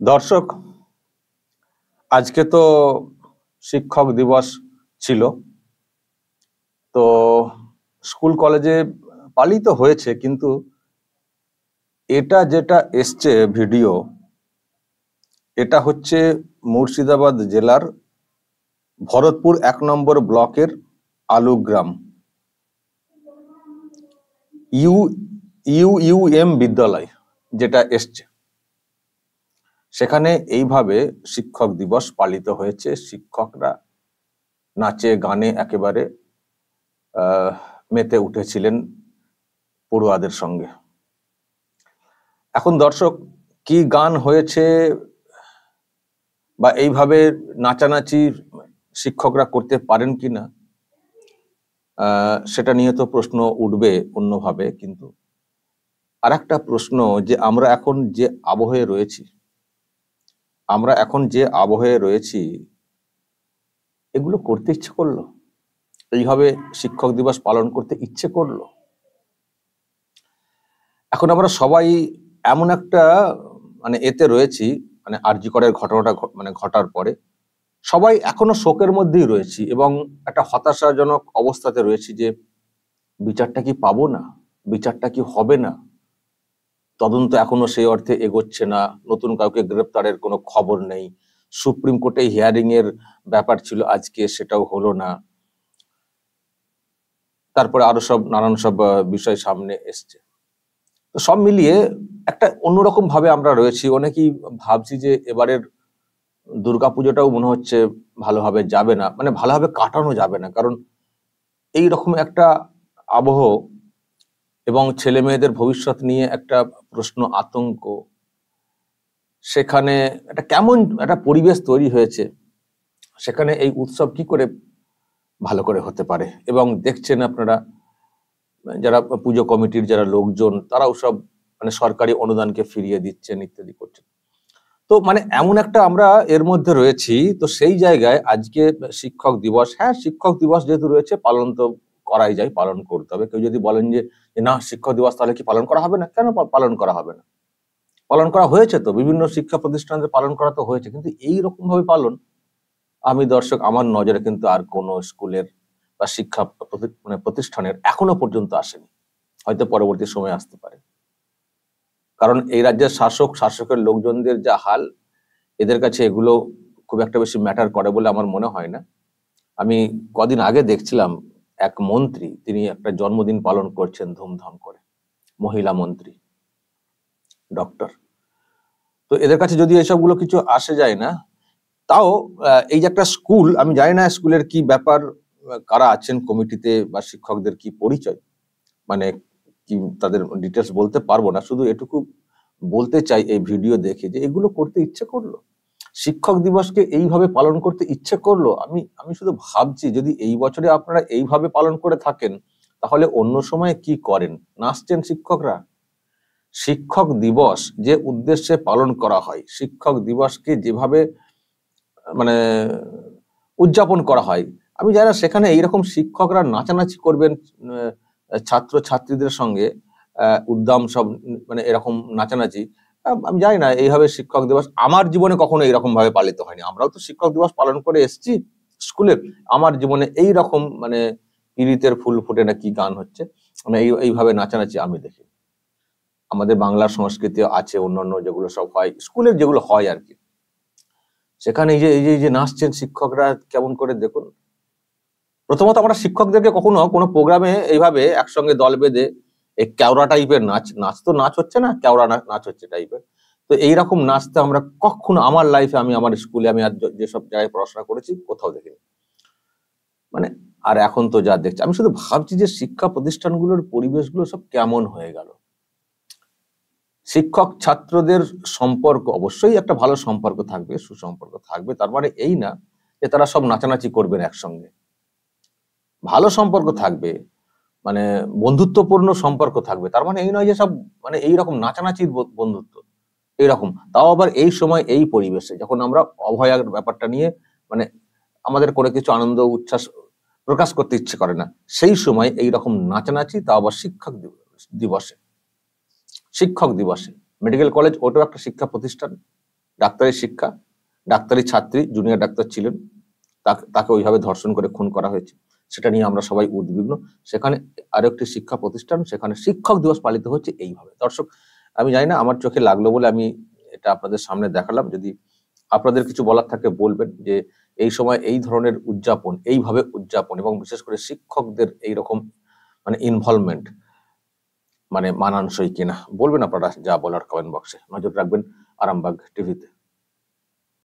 দর্শক, আজকে তো শিক্ষক দিবস ছিল। তো স্কুল কলেজে পালিত হয়েছে, কিন্তু এটা যেটা এসছে ভিডিও, এটা হচ্ছে মুর্শিদাবাদ জেলার ভরতপুর এক নম্বর ব্লকের আলুগ্রাম। ইউ ইউ ইউএম বিদ্যালয় যেটা এসছে। সেখানে এইভাবে শিক্ষক দিবস পালিত হয়েছে। শিক্ষকরা নাচে গানে একেবারে মেতে উঠেছিলেন পড়ুয়াদের সঙ্গে। এখন দর্শক কি গান হয়েছে বা এইভাবে নাচানাচি শিক্ষকরা করতে পারেন কিনা আহ, সেটা নিয়ে তো প্রশ্ন উঠবে অন্যভাবে কিন্তু আর একটা প্রশ্ন যে আমরা এখন যে আবহে রয়েছি আমরা এখন যে আবহে রয়েছি, এগুলো করতে ইচ্ছে করল? এইভাবে শিক্ষক দিবস পালন করতে ইচ্ছে করল? এখন আমরা সবাই এমন একটা মানে এতে রয়েছি মানে আরজিকরের ঘটনাটা মানে ঘটার পরে, সবাই এখনও শোকের মধ্যেই রয়েছি এবং একটা হতাশাজনক অবস্থাতে রয়েছি যে, বিচারটা কি পাবো না? বিচারটা কি হবে না? তদন্ত এখনও সেই অর্থে এগোচ্ছে না। নতুন কাউকে গ্রেপ্তারের কোনো খবর নেই। সুপ্রিম কোর্টে হিয়ারিং এর ব্যাপার ছিল আজকে, সেটাও হলো না। তারপরে আরও সব, নানান সব বিষয় সামনে এসছে। তো সব মিলিয়ে একটা অন্যরকম ভাবে আমরা রয়েছি। অনেকেই ভাবছি যে এবারের দুর্গাপুজোটাও মনে হচ্ছে ভালোভাবে যাবে না। মানে ভালোভাবে কাটানো যাবে না। কারণ এই রকম একটা আবহ এবং ছেলে মেয়েদের ভবিষ্যৎ নিয়ে একটা প্রশ্ন আতঙ্ক। সেখানে একটা কেমন একটা পরিবেশ তৈরি হয়েছে, সেখানে এই উৎসব কি করে ভালো করে হতে পারে? এবং দেখছেন আপনারা, যারা পুজো কমিটির যারা লোকজন, তারাও সব মানে সরকারি অনুদানকে ফিরিয়ে দিচ্ছেন, ইত্যাদি করছেন। তো মানে এমন একটা আমরা এর মধ্যে রয়েছি, তো সেই জায়গায় আজকে শিক্ষক দিবস হ্যাঁ শিক্ষক দিবস যেহেতু রয়েছে, পালন তো করাই যায়, পালন করতে হবে। কেউ যদি বলেন যে না, শিক্ষক দিবস তাহলে কি পালন করা হবে না? কেন পালন করা হবে না? পালন করা হয়েছে তো, বিভিন্ন শিক্ষা প্রতিষ্ঠানে পালন করা তো হয়েছে, কিন্তু এই রকম ভাবে পালন, আমি দর্শক, আমার নজরে কিন্তু আর কোনো স্কুলের বা শিক্ষা মানে প্রতিষ্ঠানের এখনও পর্যন্ত আসেনি। হয়তো পরবর্তী সময় আসতে পারে। কারণ এই রাজ্যের শাসক, শাসকের লোকজনদের যা হাল, এদের কাছে এগুলো খুব একটা বেশি ম্যাটার করে বলে আমার মনে হয় না। আমি কদিন আগে দেখছিলাম এক মন্ত্রী, তিনি একটা জন্মদিন পালন করছেন ধুমধাম করে। মহিলা মন্ত্রী, ডক্টর। তো এদের কাছে যদি এসবগুলো কিছু আসে যায় না, তাও এই যে একটা স্কুল, আমি জানি না স্কুলের কি ব্যাপার, কারা আছেন কমিটিতে বা শিক্ষকদের কি পরিচয়? মানে কি তাদের ডিটেলস বলতে পারব না, শুধু এটুকু বলতে চাই এই ভিডিও দেখে যে এগুলো করতে ইচ্ছে করল। শিক্ষক দিবসকে এইভাবে পালন করতে ইচ্ছে করল? আমি আমি শুধু ভাবছি, যদি এই বছরে আপনারা এইভাবে পালন করে থাকেন, তাহলে অন্য সময় কি করেন? নাচছেন শিক্ষকরা? শিক্ষক দিবস যে উদ্দেশ্যে পালন করা হয়, শিক্ষক দিবসকে যেভাবে মানে উদযাপন করা হয়, আমি না, সেখানে এইরকম শিক্ষকরা নাচানাচি করবেন ছাত্র ছাত্রীদের সঙ্গে উদ্দাম সব মানে এরকম নাচানাচি আমি জানি না, এইভাবে শিক্ষক দিবস আমার জীবনে কখনো এইরকম ভাবে পালিত হয়নি। আমরাও তো শিক্ষক দিবস পালন করে এসেছি স্কুলে। আমার জীবনে এই রকম মানে পীড়িতের ফুল ফুটে না কি গান হচ্ছে মানে এই, এইভাবে নাচানাচি আমি দেখি। আমাদের বাংলার সংস্কৃতি আছে, অন্যান্য যেগুলো সব হয়, স্কুলের যেগুলো হয় আর কি। সেখানে এই যে এই যে এই যে নাচছেন শিক্ষকরা, কেমন করে দেখুন। প্রথমত আমরা শিক্ষকদেরকে কখনো কোনো প্রোগ্রামে এইভাবে একসঙ্গে দল বেঁধে এই কেওড়া টাইপের নাচ নাচ তো নাচ হচ্ছে না, কেওড়া নাচ হচ্ছে টাইপের তো এইরকম নাচতে আমরা কখনো, আমার লাইফে আমি, আমার স্কুলে আমি আর যেসব জায়গায় পড়াশোনা করেছি, কোথাও দেখিনি। মানে আর এখন তো যা দেখছি, আমি শুধু ভাবছি যে শিক্ষা প্রতিষ্ঠানগুলোর পরিবেশগুলো সব কেমন হয়ে গেল। শিক্ষক ছাত্রদের সম্পর্ক, অবশ্যই একটা ভালো সম্পর্ক থাকবে, সুসম্পর্ক থাকবে, তার মানে এই না যে তারা সব নাচানাচি করবেন একসঙ্গে। ভালো সম্পর্ক থাকবে মানে বন্ধুত্বপূর্ণ সম্পর্ক থাকবে। তার মানে এই নয় যে সব মানে এইরকম নাচানাচির বন্ধুত্ব। এইরকম। তাও আবার এই সময় এই পরিবেশে যখন আমরা অভয়ার ব্যাপারটা নিয়ে মানে আমাদের কোনো কিছু আনন্দ, উচ্ছ্বাস প্রকাশ করতে ইচ্ছে করে না, সেই সময় এই রকম নাচানাচি তাও আবার শিক্ষক দিবসে। শিক্ষক দিবসে। মেডিকেল কলেজ ওটাও একটা শিক্ষা প্রতিষ্ঠান। ডাক্তারি শিক্ষা। ডাক্তারি ছাত্রী, জুনিয়র ডাক্তার ছিলেন। তাকে ওইভাবে ধর্ষণ করে খুন করা হয়েছে। সেটা নিয়ে আমরা সবাই উদ্বিগ্ন। সেখানে আরও একটি শিক্ষা প্রতিষ্ঠান, সেখানে শিক্ষক দিবস পালিত হচ্ছে এইভাবে। দর্শক, আমি জানি না, আমার চোখে লাগল বলে আমি এটা আপনাদের সামনে দেখালাম। যদি আপনাদের কিছু বলার থাকে বলবেন যে এই সময় এই ধরনের উদযাপন, এইভাবে উদযাপন এবং বিশেষ করে শিক্ষকদের এই রকম মানে ইনভলভমেন্ট মানে মানানসই কিনা, বলবেন আপনারা যা বলার কমেন্ট বক্সে নজর রাখবেন আরামবাগ টিভিতে